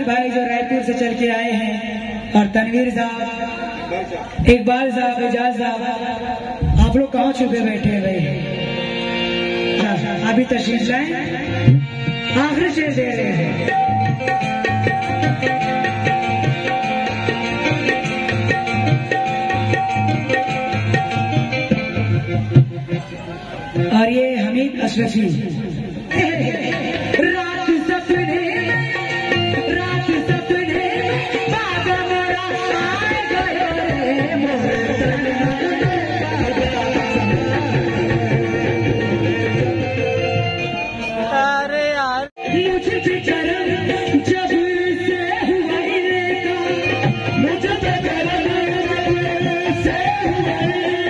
तनवीर भाई जो रायपुर से चल के आए हैं, और तनवीर साहब, इकबाल साहब एजाज साहब, आप लोग कहाँ छुपे बैठे हैं भाई? हाँ, अभी तशरीफ़ लाए आखिर से दे रहे हैं। और ये हमीद अशरफी। Thank you.